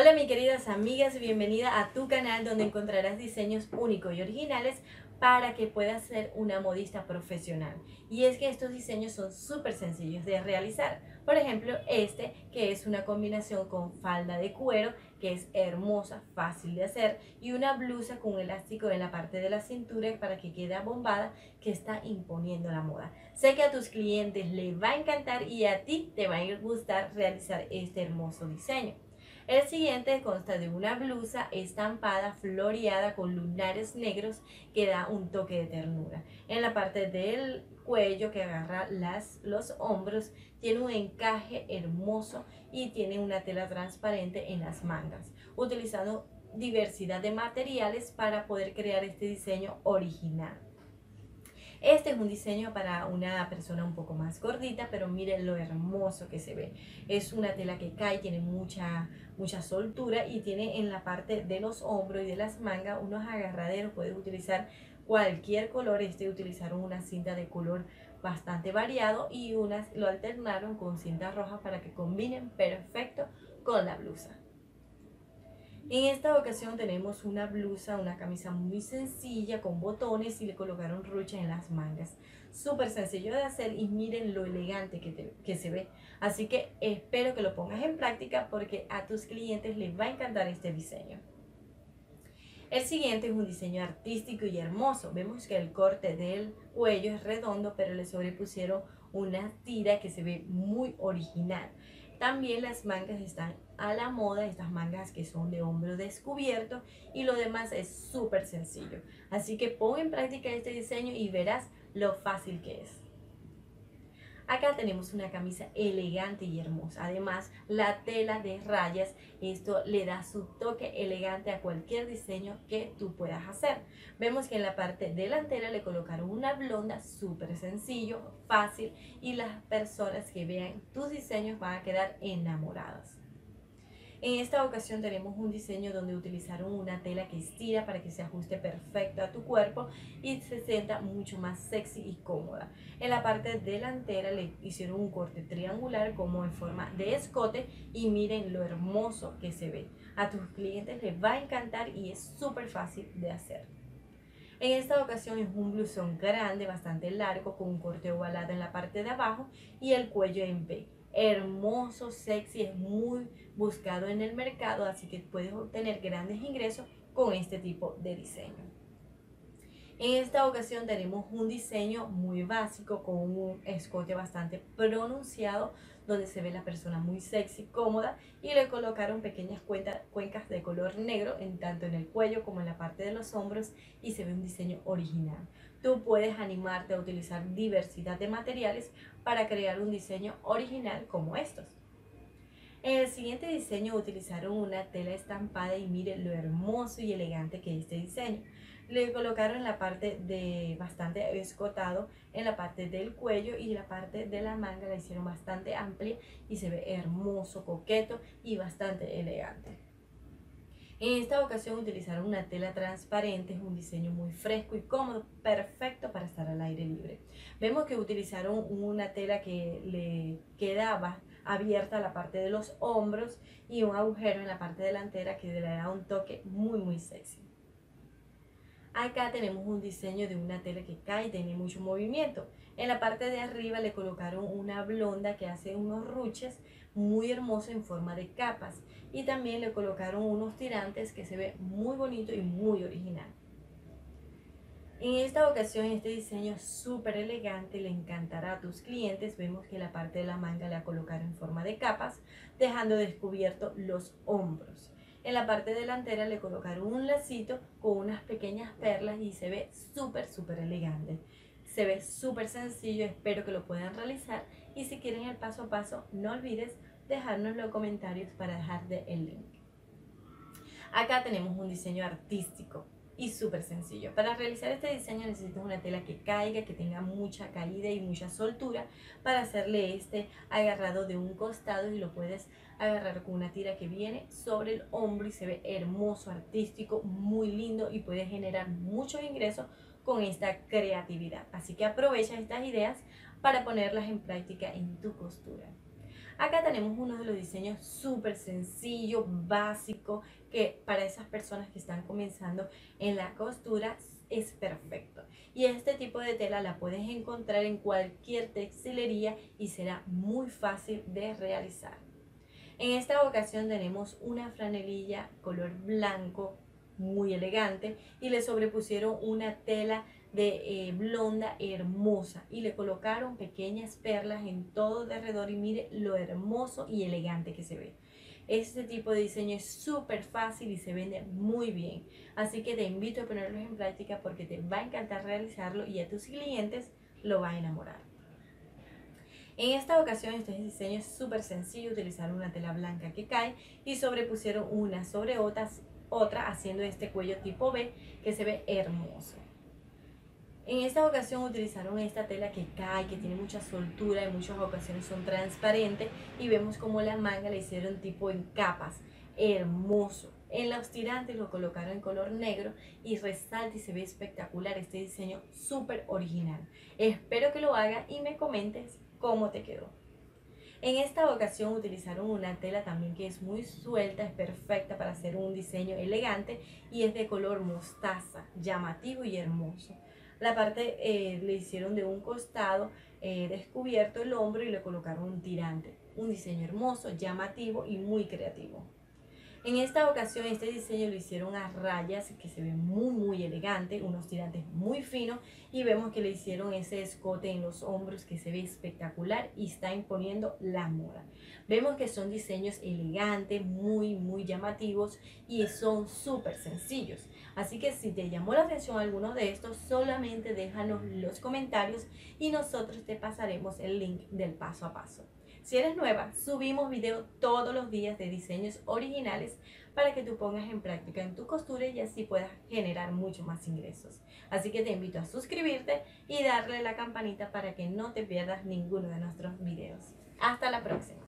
Hola mis queridas amigas, bienvenida a tu canal donde encontrarás diseños únicos y originales para que puedas ser una modista profesional. Y es que estos diseños son súper sencillos de realizar. Por ejemplo, este que es una combinación con falda de cuero que es hermosa, fácil de hacer y una blusa con elástico en la parte de la cintura para que quede abombada que está imponiendo la moda. Sé que a tus clientes les va a encantar y a ti te va a gustar realizar este hermoso diseño. El siguiente consta de una blusa estampada floreada con lunares negros que da un toque de ternura. En la parte del cuello que agarra las, los hombros tiene un encaje hermoso y tiene una tela transparente en las mangas, utilizando diversidad de materiales para poder crear este diseño original. Este es un diseño para una persona un poco más gordita, pero miren lo hermoso que se ve. Es una tela que cae, tiene mucha, mucha soltura y tiene en la parte de los hombros y de las mangas unos agarraderos. Puedes utilizar cualquier color. Este utilizaron una cinta de color bastante variado y unas lo alternaron con cinta roja para que combinen perfecto con la blusa. En esta ocasión tenemos una blusa, una camisa muy sencilla con botones y le colocaron ruches en las mangas. Súper sencillo de hacer y miren lo elegante que, que se ve. Así que espero que lo pongas en práctica porque a tus clientes les va a encantar este diseño. El siguiente es un diseño artístico y hermoso. Vemos que el corte del cuello es redondo, pero le sobrepusieron una tira que se ve muy original. También las mangas están a la moda, estas mangas que son de hombro descubierto y lo demás es súper sencillo. Así que pon en práctica este diseño y verás lo fácil que es. Acá tenemos una camisa elegante y hermosa. Además, la tela de rayas, esto le da su toque elegante a cualquier diseño que tú puedas hacer. Vemos que en la parte delantera le colocaron una blonda súper sencillo, fácil y las personas que vean tus diseños van a quedar enamoradas. En esta ocasión tenemos un diseño donde utilizaron una tela que estira para que se ajuste perfecto a tu cuerpo y se sienta mucho más sexy y cómoda. En la parte delantera le hicieron un corte triangular como en forma de escote y miren lo hermoso que se ve. A tus clientes les va a encantar y es súper fácil de hacer. En esta ocasión es un blusón grande, bastante largo, con un corte ovalado en la parte de abajo y el cuello en V hermoso, sexy, es muy buscado en el mercado, así que puedes obtener grandes ingresos con este tipo de diseño. En esta ocasión tenemos un diseño muy básico con un escote bastante pronunciado donde se ve la persona muy sexy, cómoda y le colocaron pequeñas cuencas de color negro en tanto en el cuello como en la parte de los hombros y se ve un diseño original. Tú puedes animarte a utilizar diversidad de materiales para crear un diseño original como estos. En el siguiente diseño utilizaron una tela estampada y miren lo hermoso y elegante que es este diseño. Le colocaron la parte de bastante escotado en la parte del cuello y la parte de la manga la hicieron bastante amplia y se ve hermoso, coqueto y bastante elegante. En esta ocasión utilizaron una tela transparente, es un diseño muy fresco y cómodo, perfecto Vemos que utilizaron una tela que le quedaba abierta la parte de los hombros y un agujero en la parte delantera que le da un toque muy muy sexy. Acá tenemos un diseño de una tela que cae y tiene mucho movimiento. En la parte de arriba le colocaron una blonda que hace unos ruches muy hermosos en forma de capas. Y también le colocaron unos tirantes que se ve muy bonito y muy original. En esta ocasión este diseño súper elegante, le encantará a tus clientes. Vemos que la parte de la manga la colocaron en forma de capas, dejando descubierto los hombros. En la parte delantera le colocaron un lacito con unas pequeñas perlas y se ve súper, súper elegante. Se ve súper sencillo, espero que lo puedan realizar. Y si quieren el paso a paso, no olvides dejarnos los comentarios para dejarte el link. Acá tenemos un diseño artístico y súper sencillo. Para realizar este diseño necesitas una tela que caiga, que tenga mucha caída y mucha soltura para hacerle este agarrado de un costado y lo puedes agarrar con una tira que viene sobre el hombro y se ve hermoso, artístico, muy lindo y puedes generar muchos ingresos con esta creatividad. Así que aprovecha estas ideas para ponerlas en práctica en tu costura. Acá tenemos uno de los diseños súper sencillo, básico, que para esas personas que están comenzando en la costura es perfecto. Y este tipo de tela la puedes encontrar en cualquier textilería y será muy fácil de realizar. En esta ocasión tenemos una franelilla color blanco muy elegante y le sobrepusieron una tela de eh, blonda hermosa y le colocaron pequeñas perlas en todo alrededor y mire lo hermoso y elegante que se ve. Este tipo de diseño es súper fácil y se vende muy bien. Así que te invito a ponerlos en práctica porque te va a encantar realizarlo y a tus clientes lo va a enamorar. En esta ocasión este diseño es súper sencillo, utilizaron una tela blanca que cae y sobrepusieron una sobre otras, otra haciendo este cuello tipo B que se ve hermoso. En esta ocasión utilizaron esta tela que cae, que tiene mucha soltura, en muchas ocasiones son transparentes y vemos como la manga la hicieron tipo en capas, hermoso. En los tirantes lo colocaron en color negro y resalta y se ve espectacular este diseño súper original. Espero que lo hagas y me comentes cómo te quedó. En esta ocasión utilizaron una tela también que es muy suelta, es perfecta para hacer un diseño elegante y es de color mostaza, llamativo y hermoso. La parte eh, le hicieron de un costado eh, descubierto el hombro y le colocaron un tirante. Un diseño hermoso, llamativo y muy creativo. En esta ocasión este diseño lo hicieron a rayas que se ve muy muy elegante, unos tirantes muy finos y vemos que le hicieron ese escote en los hombros que se ve espectacular y está imponiendo la moda. Vemos que son diseños elegantes, muy muy llamativos y son súper sencillos. Así que si te llamó la atención alguno de estos, solamente déjanos los comentarios y nosotros te pasaremos el link del paso a paso. Si eres nueva, subimos videos todos los días de diseños originales para que tú pongas en práctica en tu costura y así puedas generar mucho más ingresos. Así que te invito a suscribirte y darle la campanita para que no te pierdas ninguno de nuestros videos. Hasta la próxima.